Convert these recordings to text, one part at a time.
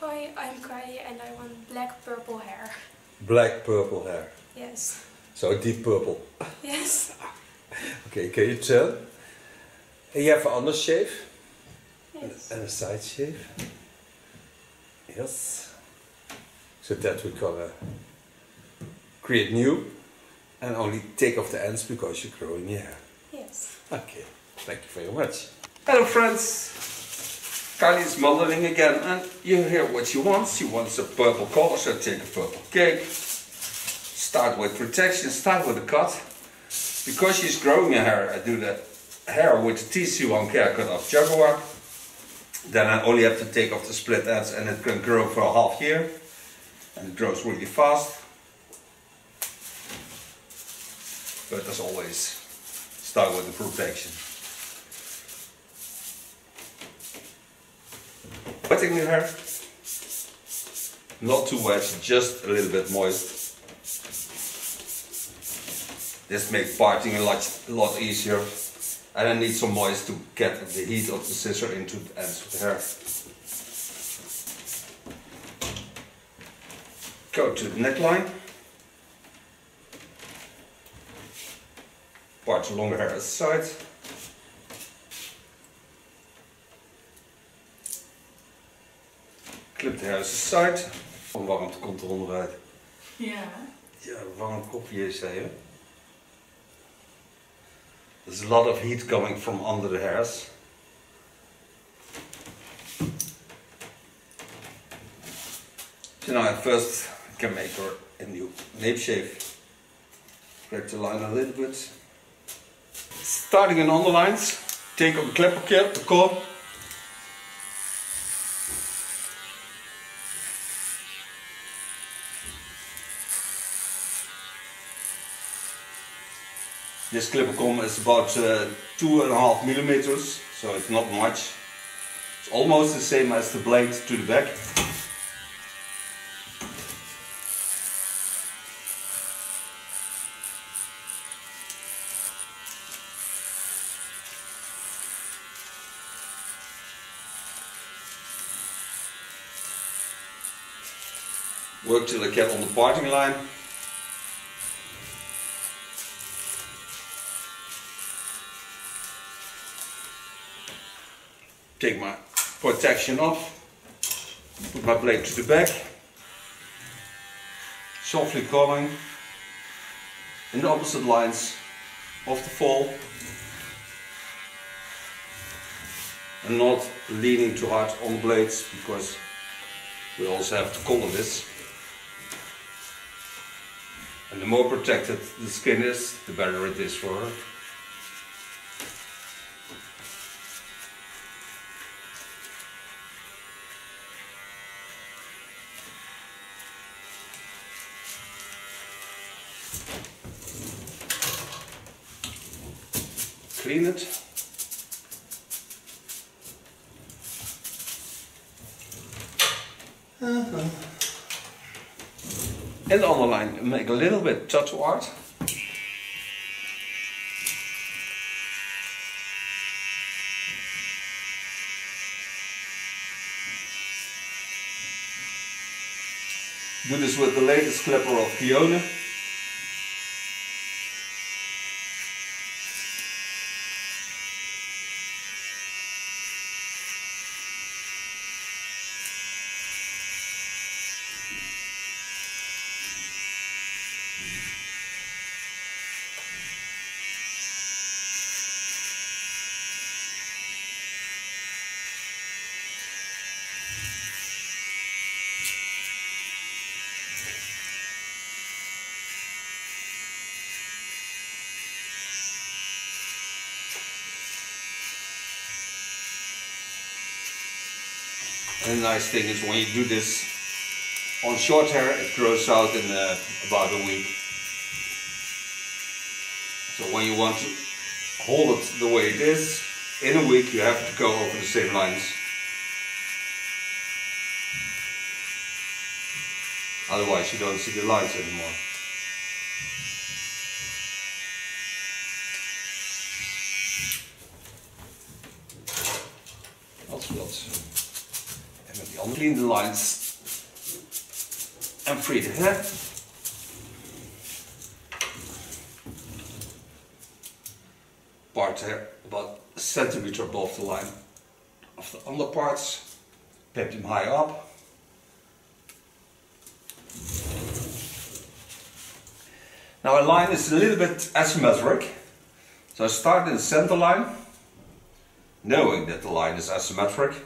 Hi, I'm Kylie and I want black purple hair. Black purple hair. Yes. So deep purple. Yes. Okay, can you tell? And you have an under shave Yes. and a side shave. Yes. So that we can uh, create new and only take off the ends because you're growing your hair. Yes. Okay, thank you very much. Hello friends! Kylie is modeling again and you hear what she wants. She wants a purple color, so take a purple cake. Start with protection, start with a cut. Because she's growing her hair, I do the hair with the TC1 haircut of Jaguar. Then I only have to take off the split ends and it can grow for a half year. And it grows really fast. But as always, start with the protection. Wetting the hair. Not too wet, just a little bit moist. This makes parting a lot, a lot easier. And I need some moist to get the heat of the scissor into the ends of the hair. Go to the neckline. Part the longer hair at the. Clip de the side. Van warmte komt er onderuit. Ja. Ja, warm kopje is zei je. There's a lot of heat coming from under the hairs. So now I first can make her a new nape shave. Correct the line a little bit. Starting in underlines, take op de klepperkap, de kom. This clipper comb is about uh, two and a half millimeters, so it's not much. It's almost the same as the blade to the back. Work till I get on the parting line. Take my protection off, put my blade to the back, softly coming in the opposite lines of the fall and not leaning too hard on the blades because we also have to color this. And the more protected the skin is, the better it is for her. Clean it. Uh, and on the line, make a little bit tattoo art. Do this with the latest clipper of Fiona. And the nice thing is when you do this on short hair, it grows out in uh, about a week. So when you want to hold it the way it is, in a week you have to go over the same lines. Otherwise you don't see the lines anymore. Clean the lines and free the hair. Part here, about a centimeter above the line of the underparts. Pep them high up. Now a line is a little bit asymmetric. So I start in the center line, knowing that the line is asymmetric.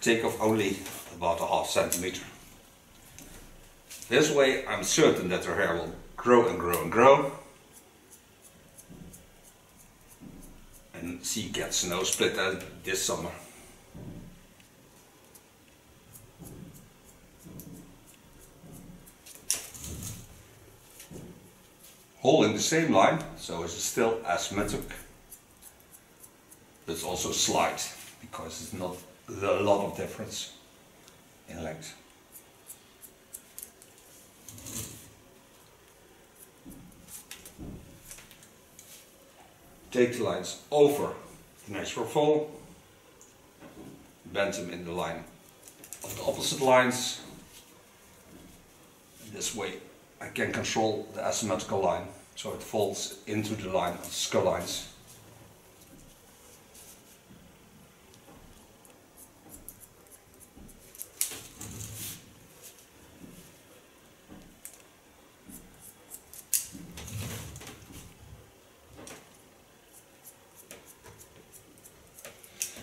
Take off only about a half centimeter. This way I'm certain that her hair will grow and grow and grow. And she gets no split end this summer. holding the same line, so it's still asymmetric. But it's also slight, because it's not a lot of difference in length. Take the lines over the natural fall, bend them in the line of the opposite lines. This way I can control the asymmetrical line so it falls into the line of skull lines.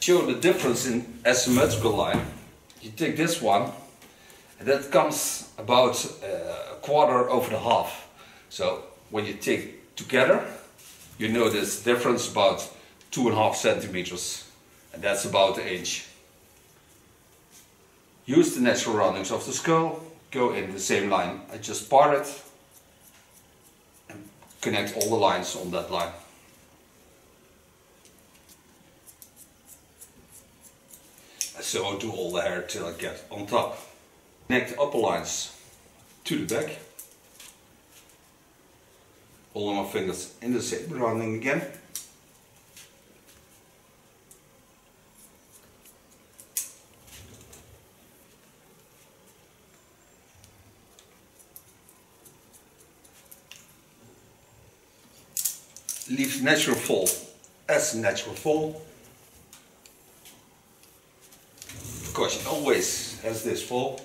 Show the difference in asymmetrical line. You take this one and that comes about uh, a quarter over the half. So when you take together, you know this difference about two and a half centimeters, and that's about an inch. Use the natural roundings of the skull, go in the same line. I just part it and connect all the lines on that line. So I do all the hair till I get on top. Connect the upper lines to the back. All my fingers in the same rounding again. Leave natural fall as natural fall. Course it always has this fall.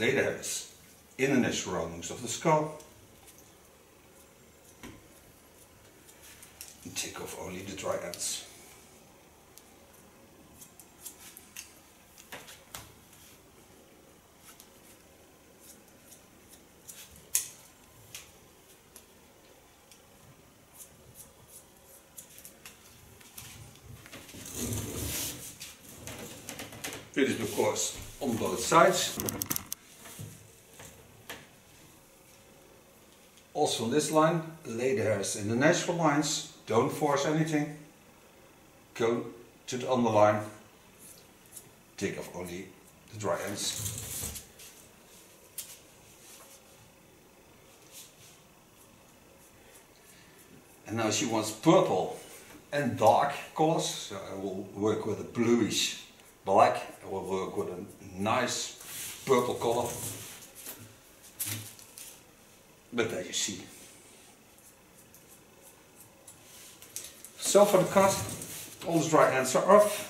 Lay the hairs in the natural roundings of the skull. And take off only the dry ends. It is of course on both sides. Also on this line, lay the hairs in the natural lines, don't force anything. Go to the underline, take off only the dry ends. And now she wants purple and dark colors, so I will work with a bluish black, will work with a nice purple color but there you see. So for the cut, all the dry ends are off.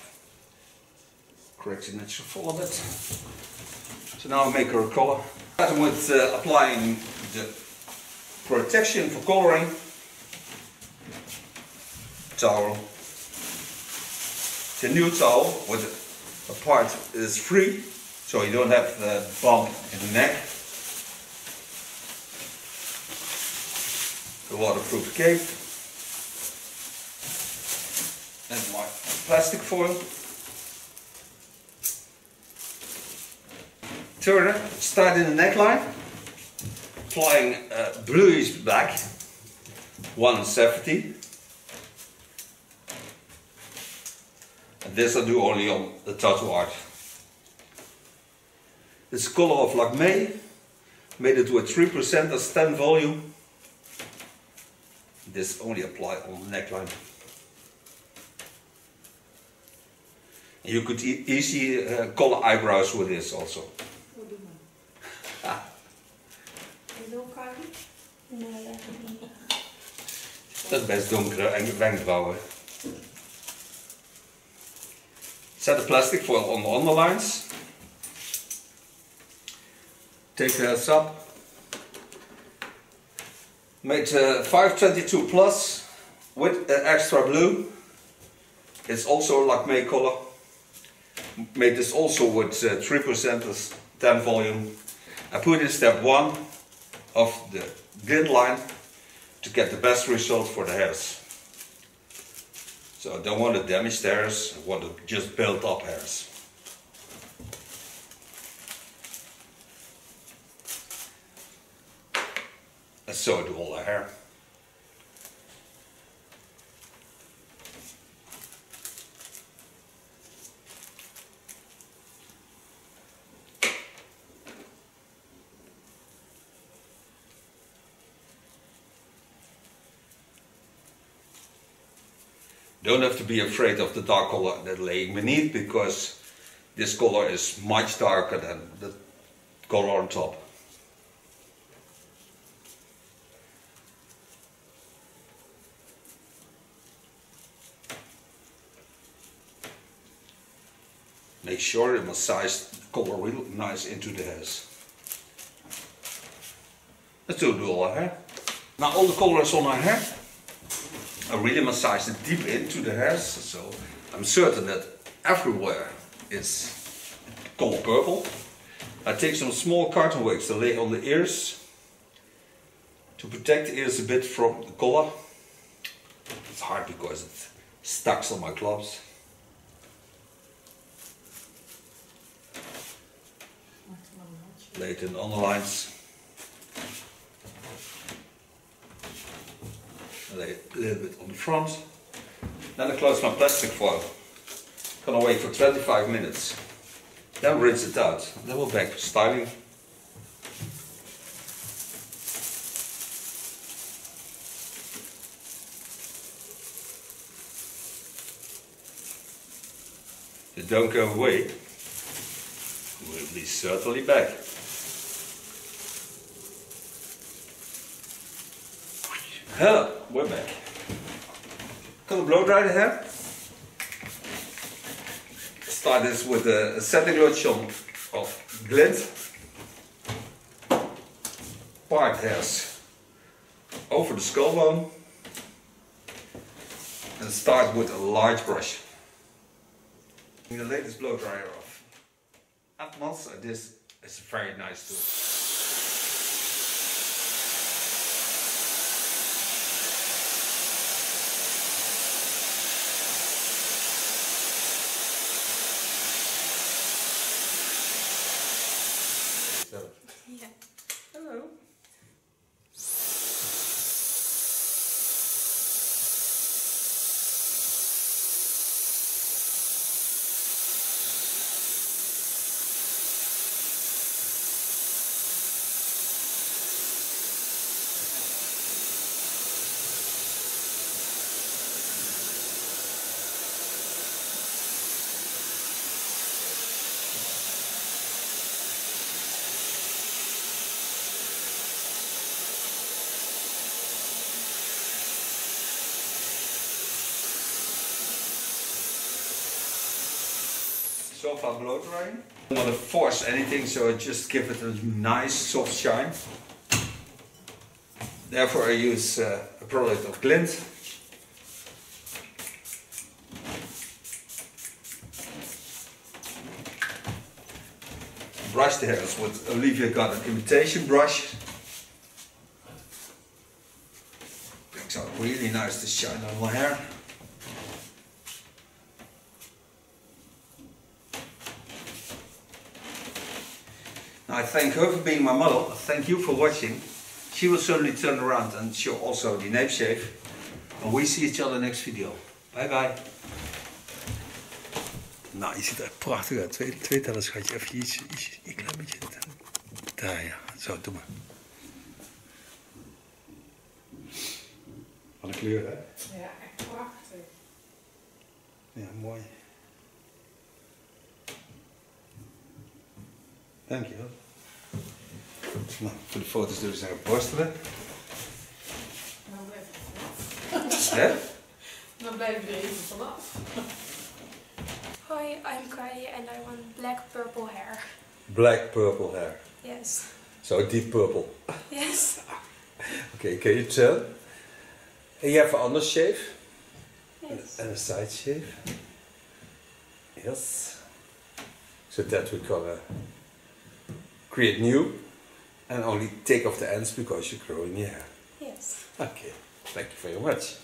Correct the natural fall of it. So now I make her a color. Start with uh, applying the protection for coloring towel. The new towel with a part is free, so you don't have the bump in the neck. the waterproof cape and my plastic foil. Turn it, start in the neckline, applying uh, bluish black, 170. This I do only on the tattoo art. It's color of Lakme, made it a 3% as stem volume. This only apply on the neckline. You could e easily uh, color eyebrows with this also. Dat is best donkere uh, wenkbrauwen. Set the plastic foil on the underlines. Take the heads up. Make the 522 plus with uh, extra blue. It's also Lakme color. Make this also with uh, 3% as 10 volume. I put in step 1 of the glint line to get the best result for the hairs. So I don't want to damage hairs, I want to just build up hairs. And so do all the hair. Don't have to be afraid of the dark color that laying beneath because this color is much darker than the color on top. Make sure you massage the color real nice into the hairs. Let's do all our hair. Now all the color is on our hair. I really massage it deep into the hairs, so I'm certain that everywhere is color purple. I take some small cotton wigs to lay on the ears to protect the ears a bit from the color. It's hard because it stuck on my gloves. Lay it in the underlines. Lay it a little bit on the front. Then I close my plastic foil. Gonna wait for 25 minutes. Then rinse it out. Then we're back for styling. If don't go away, we'll be certainly back. Hello, we're back. Gonna blow dry the hair. Start this with a setting lotion of glint. Part hairs over the skull bone. And start with a large brush. The latest blow dryer off. Atmos, uh, this is a very nice tool. Hello. So far blow drying. I don't want to force anything, so I just give it a nice soft shine. Therefore I use uh, a product of Glint. Brush the hairs with Olivia Garden imitation brush. Brings out really nice to shine on my hair. I thank her for being my model. Thank you for watching. She will certainly turn around and show also the namesake. And we see each other next video. Bye bye. Nou, je ziet er prachtig uit. Twee, twee tellen, schatje. Even iets, iets, een klein beetje. Daar ja, zo, doe maar. Wat een kleur, hè? Ja, echt prachtig. Ja, mooi. Dank je wel. Nou, voor de foto's doen we zijn borstelen. Dan blijf ik er vanaf. Hè? Dan blijf ik er even vanaf. Hi, I'm Kylie and I want black purple hair. Black purple hair. Yes. So deep purple. Yes. Okay, can you tell? And you have an under shave Yes. and a side shave. Yes. So that we're gonna create new and only take off the ends because you're growing your hair. Yes. Okay, thank you very much.